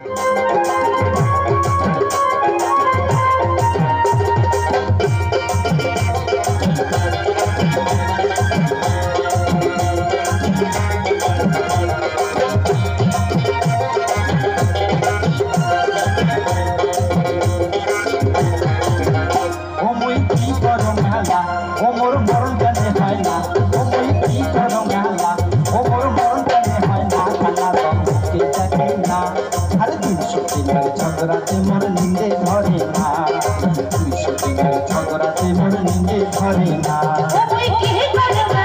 ঝগড়াতে ঝগড়াতে মোর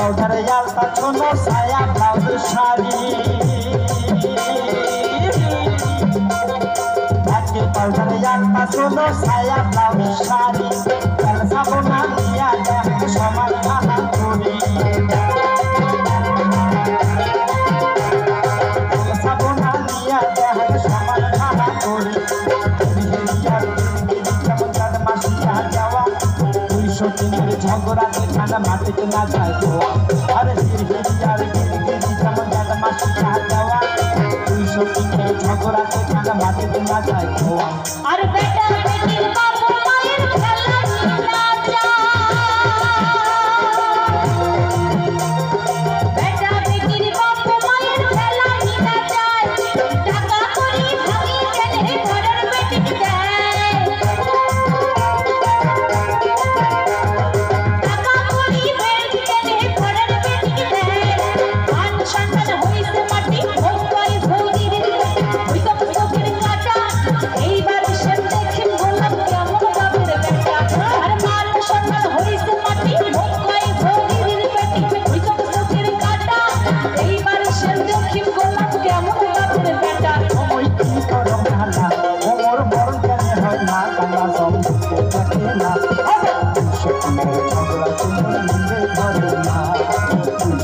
powder আলতা ছোনো সায়া blouse sari আজকে পাউডার আলতা ছোনো সায়া ব্লাউজ শাড়ি কাল সাবনা দিয়া সমান খানা করি সাবনা দিয়া দেখো সমান খানা করি মাসিয়া যাওয়া দুইশো দিনের ঝগড়া যেখানে মাটিতে না যায় আরে হির হিরি আর গিরি গিরি যেমন যাতে চা যাওয়া দুইশো দিনের ঝগড়া যেখানে মাটিতে না যায় আর বেটা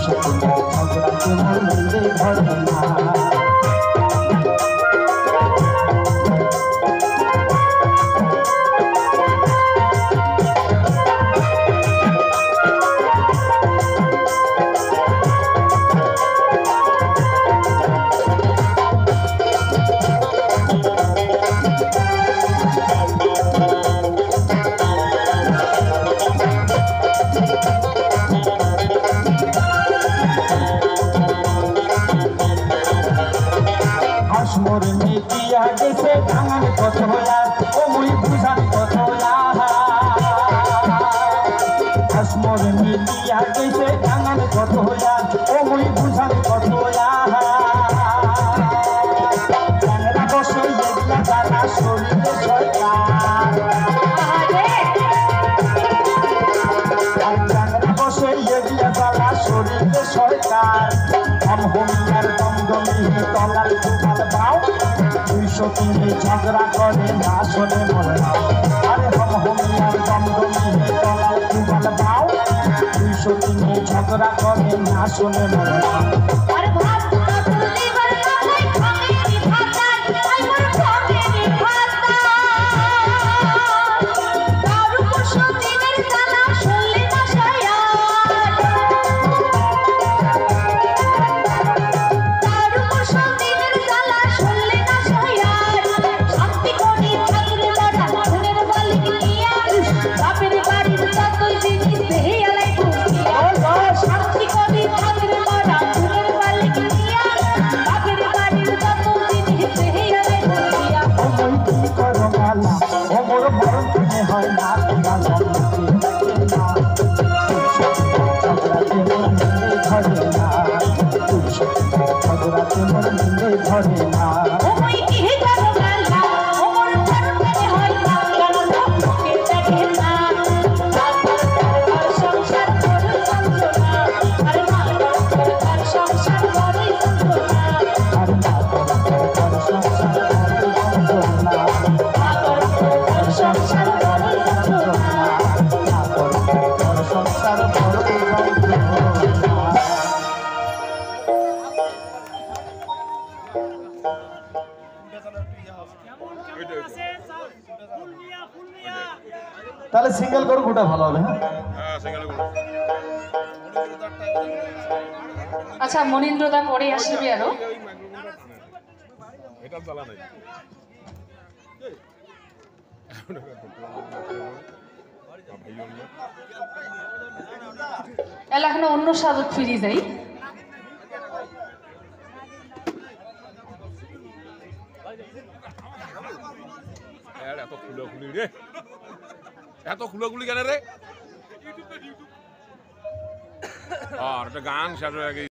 দুইশো দিনের ঝগড়া তোমার মন্দে ধরে না। হাসমোর মিটিয়া গেছে কত আর ও মুই বুঝান কত হাসমোর মিটিয়া গেছে কত আর ও মুই বুঝান কত ক্যাংরা বসে এগুলা জানা শরীরে সরকার। ক্যাংরা বসে এগুলা জানা শরীরে সরকার। নিয়ে ঝগড়া করে না শোনে মনে আরে হম হমিয়ার দমদম নিয়ে তলায় তুমার দাও দুইশো নিয়ে ঝগড়া করে না শোনে মনে I'm not a man, I'm. Single করে গোটা ভালো হবে হ্যাঁ? আচ্ছা মনীন্দ্রদা পরে আসবে আরও। এটা জ্বালা নাই। এলা এখনও অন্য সাদত ফিরে যাই এত খুলাখুলি রে। এত খুলাগুলি কেন রে? আর গান হয়ে গেছে।